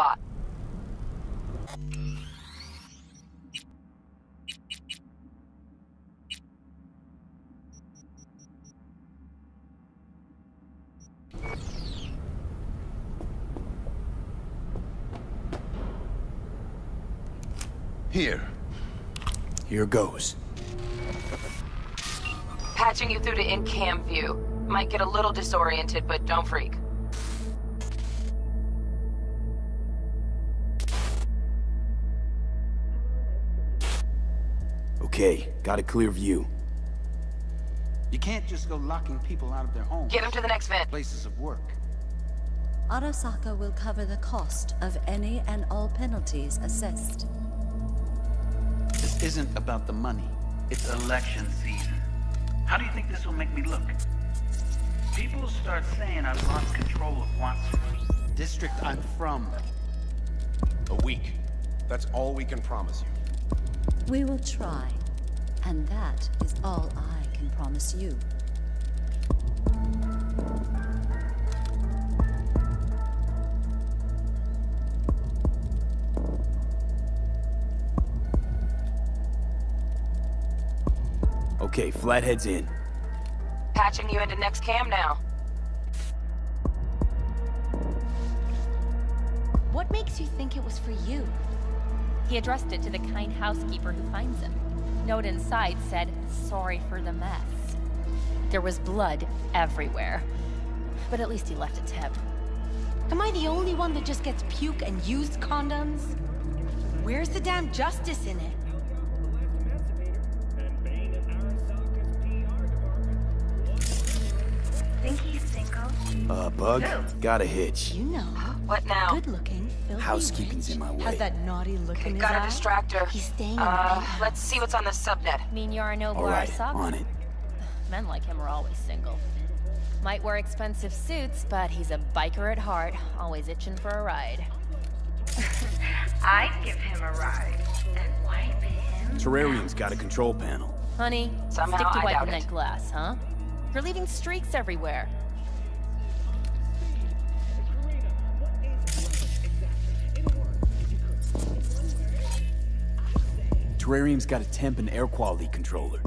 bot. Here. Here goes. Patching you through to in-cam view. Might get a little disoriented, but don't freak. Okay, got a clear view. You can't just go locking people out of their homes. Get them to the next vent. Places of work. Arasaka will cover the cost of any and all penalties assessed. This isn't about the money. It's election season. How do you think this will make me look? People start saying I've lost control of Watson. District I'm from. A week. That's all we can promise you. We will try, and that is all I can promise you. Okay, Flathead's in. Patching you into next cam now. What makes you think it was for you? He addressed it to the kind housekeeper who finds him. Note inside said, sorry for the mess. There was blood everywhere. But at least he left a tip. Am I the only one that just gets puke and used condoms? Where's the damn justice in it? Think he's single? Uh, Bug? Got a hitch. You know. What now? Good looking, filthy Housekeeping's rich, in my way. Has that naughty look in his Got a eye. distractor. He's staying in the Uh, let's see what's on the subnet. Mean Yarno Alright, Arasaka? on it. Men like him are always single. Might wear expensive suits, but he's a biker at heart, always itching for a ride. I'd give him a ride and wipe him. Terrarium's got a control panel. Honey, Somehow stick to I wiping that glass, huh? You're leaving streaks everywhere. Terrarium's got a temp and air quality controller.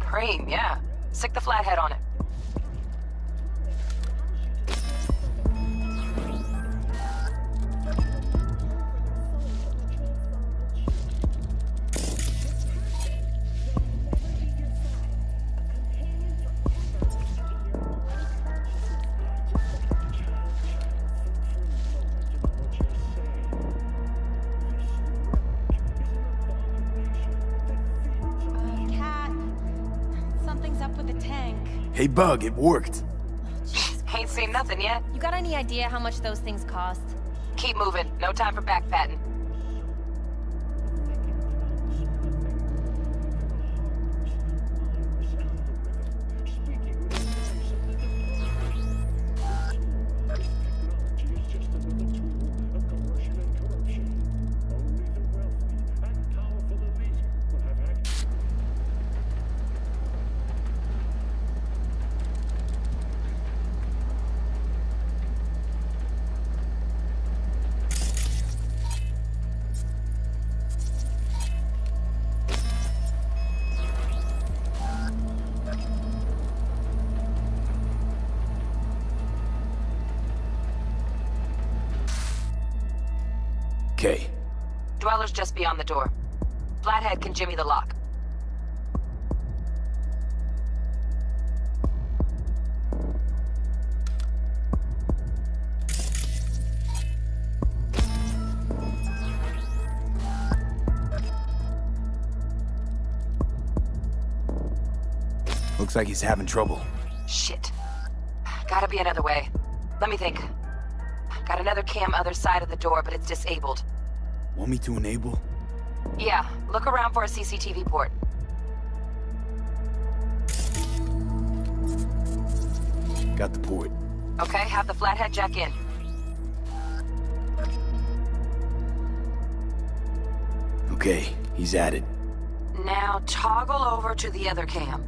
Preem, yeah. Stick the flathead on it. Hey, Bug, it worked. Ain't seen nothing yet. You got any idea how much those things cost? Keep moving. No time for back Dweller's just beyond the door. Flathead can jimmy the lock. looks like he's having trouble. Shit. Gotta be another way. Let me think. Got another cam other side of the door, but it's disabled. Want me to enable? Yeah, look around for a CCTV port. Got the port. Okay, have the flathead jack in. Okay, he's at it. Now toggle over to the other cam.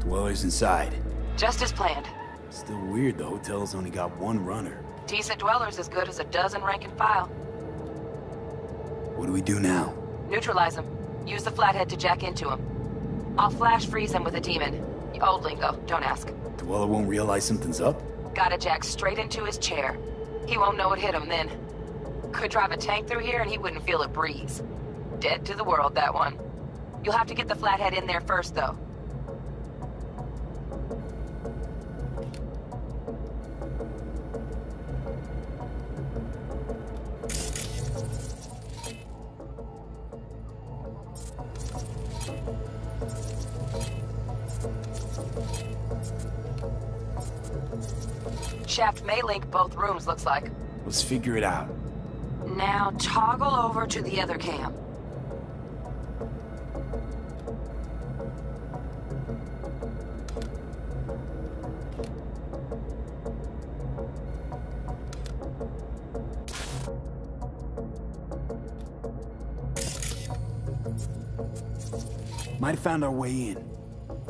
Dweller's inside. Just as planned. Still weird the hotel's only got one runner. Decent dweller's as good as a dozen rank and file. What do we do now? Neutralize him. Use the flathead to jack into him. I'll flash freeze him with a demon. Old lingo, don't ask. Dweller won't realize something's up? Gotta jack straight into his chair. He won't know it hit him then. Could drive a tank through here and he wouldn't feel a breeze. Dead to the world, that one. You'll have to get the flathead in there first, though. May link both rooms, looks like. Let's figure it out. Now toggle over to the other cam. Might have found our way in.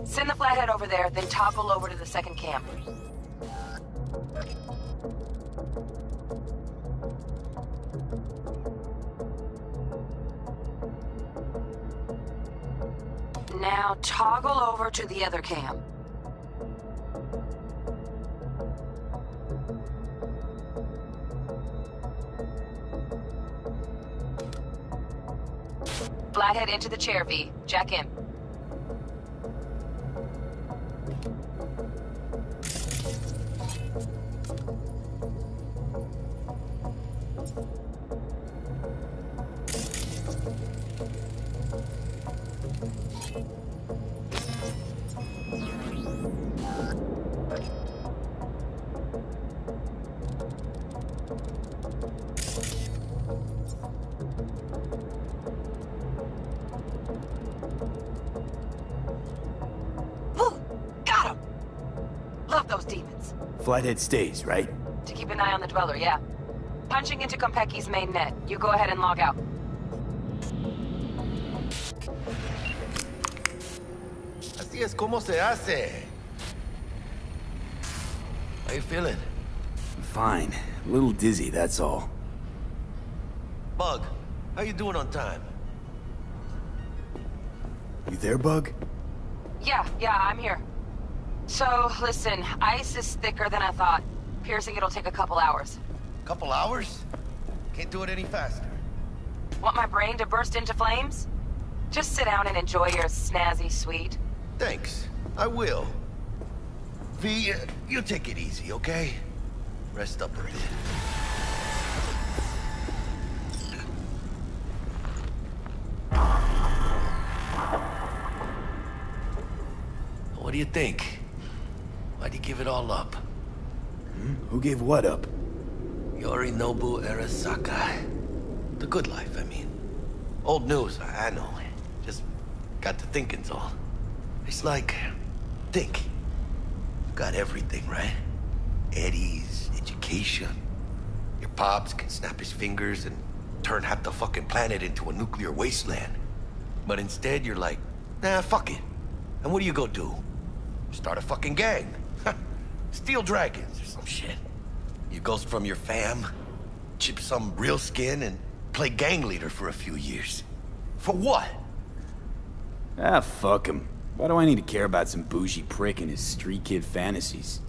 Send the flathead over there, then toggle over to the second cam. Over to the other cam. Flathead into the chair, V. Jack in. Love those demons. Flathead stays, right? To keep an eye on the Dweller, yeah. Punching into Konpeki's main net. You go ahead and log out. Así es como se hace. How you feeling? Fine. A little dizzy, that's all. Bug, how you doing on time? You there, Bug? Yeah, yeah, I'm here. So, listen, ice is thicker than I thought. Piercing it'll take a couple hours. Couple hours? Can't do it any faster. Want my brain to burst into flames? Just sit down and enjoy your snazzy suite. Thanks. I will. V, uh, you take it easy, okay? Rest up a bit. What do you think? Give it all up? Hmm? Who gave what up? Yorinobu Arasaka. The good life, I mean. Old news, I know. Just got to thinking's all. It's like, think. Got everything, right? Eddie's, education. Your pops can snap his fingers and turn half the fucking planet into a nuclear wasteland. But instead, you're like, nah, fuck it. And what do you go do? Start a fucking gang. Steel dragons or some shit. You ghost from your fam, chip some real skin, and play gang leader for a few years. For what? Ah, fuck him. Why do I need to care about some bougie prick and his street kid fantasies?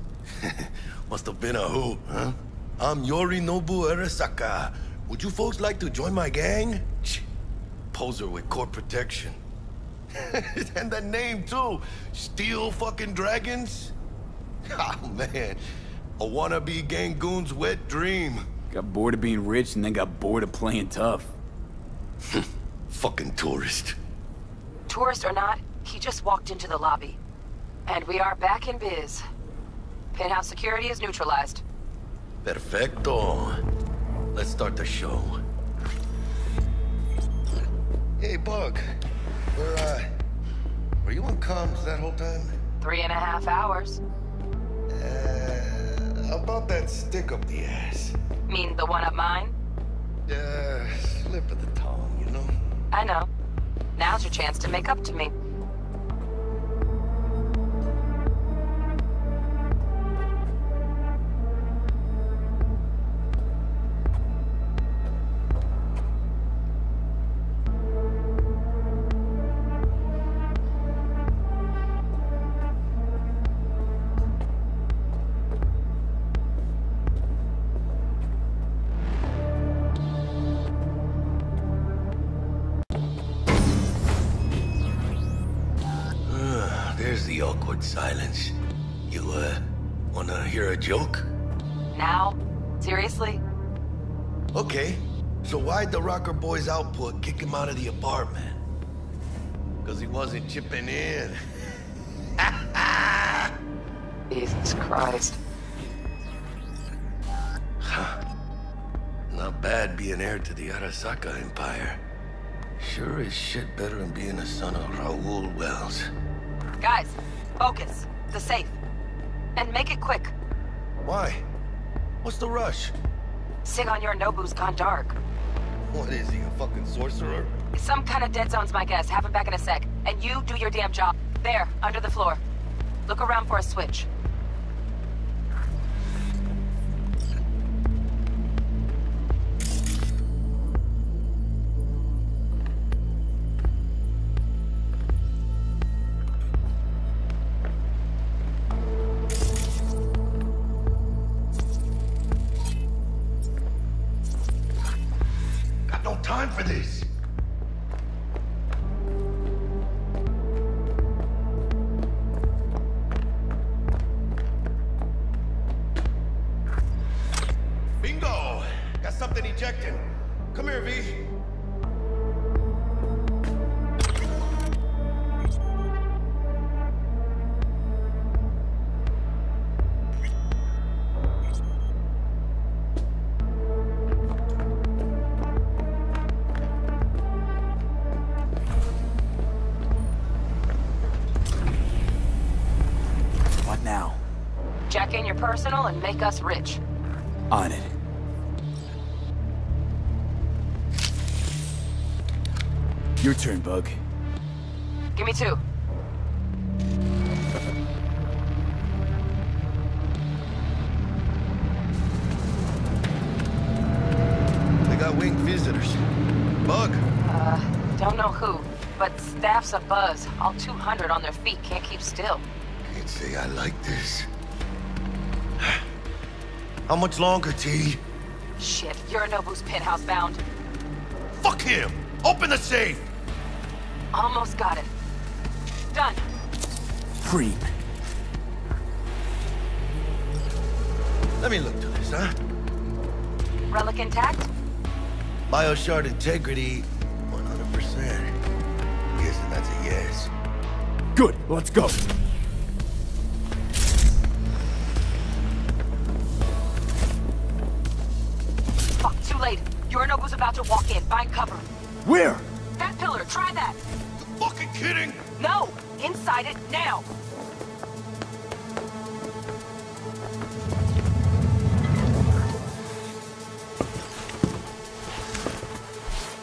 Must have been a who, huh? I'm Yorinobu Arasaka. Would you folks like to join my gang? Ch- Poser with court protection. and that name, too. Steel fucking dragons? Oh, man. A wannabe Gangoon's wet dream. Got bored of being rich and then got bored of playing tough. Fucking tourist. Tourist or not, he just walked into the lobby. And we are back in biz. Penthouse security is neutralized. Perfecto. Let's start the show. Hey, Bug. Where, uh... Were you on comms that whole time? Three and a half hours. About that stick up the ass. Mean the one up mine? Uh, slip of the tongue, you know? I know. Now's your chance to make up to me. Awkward silence. You, uh, wanna hear a joke? Now? Seriously? Okay. So why'd the Rocker Boys output kick him out of the apartment? Because he wasn't chipping in. Jesus Christ. Not bad being heir to the Arasaka Empire. Sure as shit better than being a son of Raoul Wells. Guys, focus. The safe. And make it quick. Why? What's the rush? Sigon Yorinobu's gone dark. What is he, a fucking sorcerer? Some kind of dead zone's my guess. Have him back in a sec. And you do your damn job. There, under the floor. Look around for a switch. For this. Personal and make us rich. On it. Your turn, Bug. Give me two. They got winged visitors. Bug. Uh, don't know who, but staff's a buzz. All 200 on their feet can't keep still. Can't say I like this. How much longer, T? Shit, Yorinobu's penthouse bound. Fuck him! Open the safe! Almost got it. Done. Creep. Let me look to this, huh? Relic intact? Bioshard integrity, 100%. Guessing that's a yes. Good, let's go. Yorinobu's about to walk in. Find cover. Where? That pillar, try that. You fucking kidding? No! Inside it, now!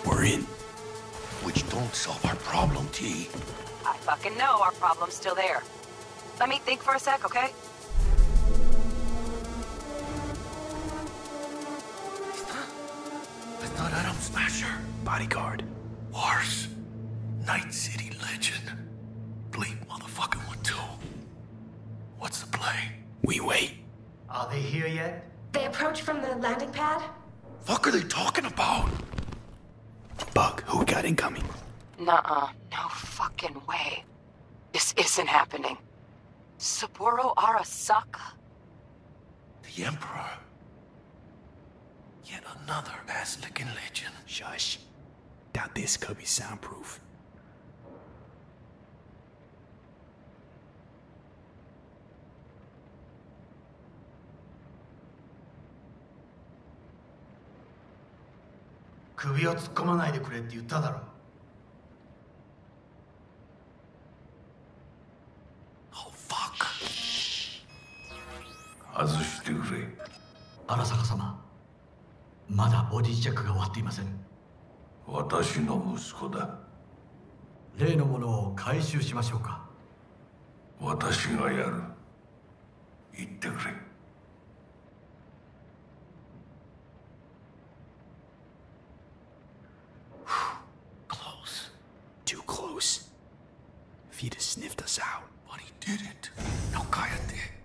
We're in. Which don't solve our problem, T. I fucking know our problem's still there. Let me think for a sec, okay? I thought Adam Smasher. Bodyguard. Wars. Night City legend. Bleep motherfucking one too. What's the play? We wait. Are they here yet? They approach from the landing pad? Fuck are they talking about? Bug, who we got incoming? Nuh-uh. No fucking way. This isn't happening. Saburo Arasaka? The Emperor. Yet another ass-licking legend. Shush. Doubt this could be soundproof. "首を突っ込まないでくれって言っただろ Oh fuck. 外してくれ荒坂様ま 着が終わっていません。私の息子だ。例のものを回収しましょうか。私のやる。言ってくれ。フィルスニフトサウン。What he did it? No, quiet.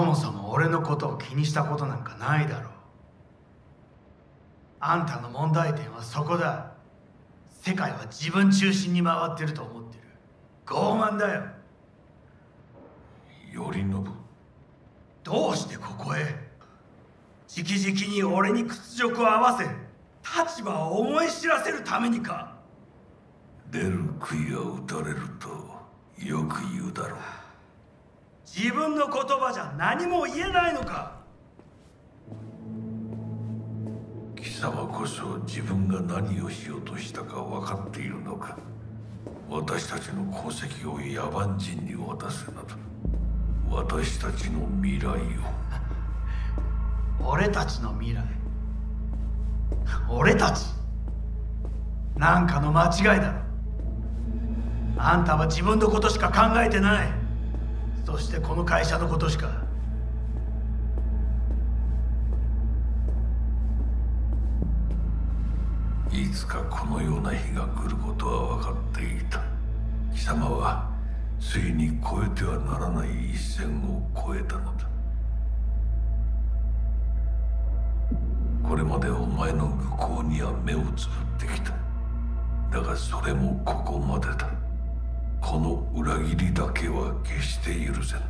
そもそも俺のことを気にしたことなんかないだろう。あんたの問題点はそこだ。世界は自分中心に回ってると思ってる。傲慢だよ。頼信。どうしてここへ？直々に俺に屈辱を合わせ立場を思い知らせるためにか。出る杭は打たれるとよく言うだろう自分の言葉じゃ何も言えないのか。貴様こそ自分が何をしようとしたか分かっているのか。私たちの功績を野蛮人に渡すなど。私たちの未来を。俺たちの未来。俺たち。なんかの間違いだろ。あんたは自分のことしか考えてないそしてこの会社のことしか。いつかこのような日が来ることは分かっていた。貴様はついに越えてはならない一線を越えたのだ。これまでお前の向こうには目をつぶってきた。だがそれもここまでだ。この裏切りだけは決して許せぬ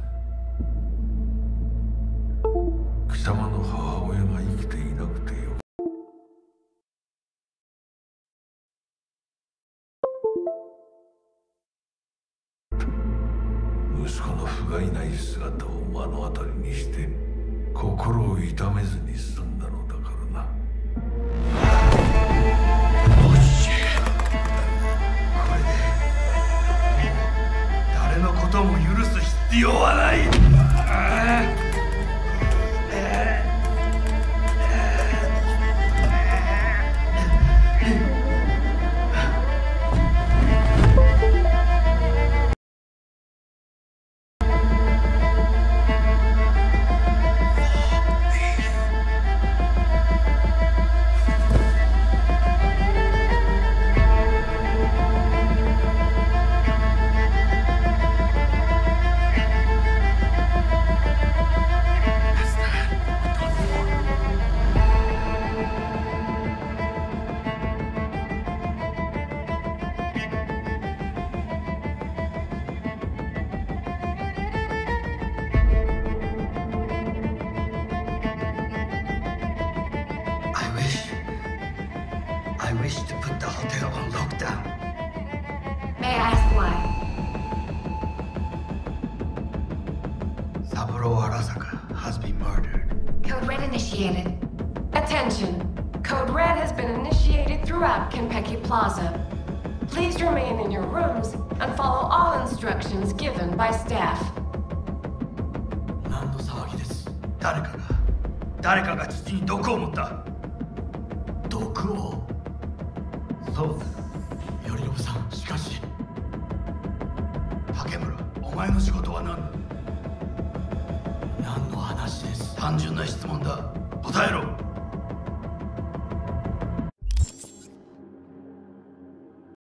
貴様の母親 initiated. Attention. Code Red has been initiated throughout Kenpeki Plaza. Please remain in your rooms and follow all instructions given by staff. 何の騒ぎです誰かが誰かが土に毒を持った毒をそう頼信さんしかし竹村お前の仕事は何だ何の話です単純な質問だ答えろ。